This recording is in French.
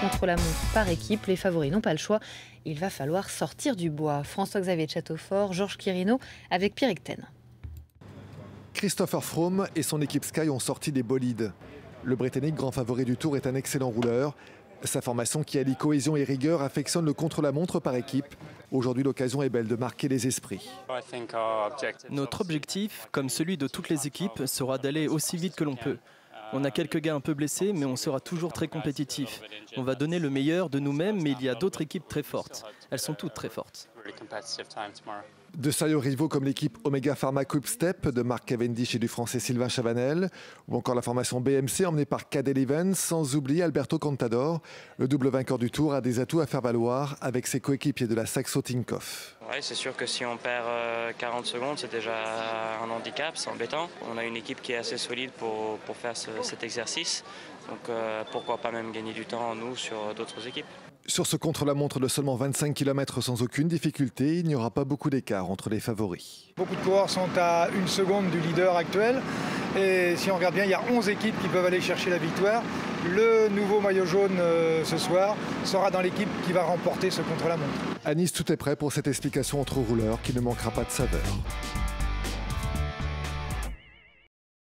contre-la-montre par équipe. Les favoris n'ont pas le choix. Il va falloir sortir du bois. François-Xavier Châteaufort, Georges Quirino avec Pierre Ecten. Christopher Froome et son équipe Sky ont sorti des bolides. Le Britannique, grand favori du Tour, est un excellent rouleur. Sa formation qui allie cohésion et rigueur affectionne le contre-la-montre par équipe. Aujourd'hui, l'occasion est belle de marquer les esprits. Notre objectif, comme celui de toutes les équipes, sera d'aller aussi vite que l'on peut. On a quelques gars un peu blessés, mais on sera toujours très compétitif. On va donner le meilleur de nous-mêmes, mais il y a d'autres équipes très fortes. Elles sont toutes très fortes. De sérieux rivaux comme l'équipe Omega Pharma Quick Step de Marc Cavendish et du français Sylvain Chavanel, ou encore la formation BMC emmenée par Cadel Evans, sans oublier Alberto Contador. Le double vainqueur du tour a des atouts à faire valoir avec ses coéquipiers de la Saxo Tinkoff. C'est sûr que si on perd 40 euh, secondes, c'est déjà un handicap, c'est embêtant. On a une équipe qui est assez solide pour, pour faire cet exercice. Donc euh, pourquoi pas même gagner du temps, nous, sur d'autres équipes. Sur ce contre-la-montre de seulement 25 km sans aucune difficulté, il n'y aura pas beaucoup d'écart entre les favoris. Beaucoup de coureurs sont à une seconde du leader actuel. Et si on regarde bien, il y a 11 équipes qui peuvent aller chercher la victoire. Le nouveau maillot jaune euh, ce soir sera dans l'équipe qui va remporter ce contre-la-montre. À tout est prêt pour cette explication entre rouleurs qui ne manquera pas de saveur.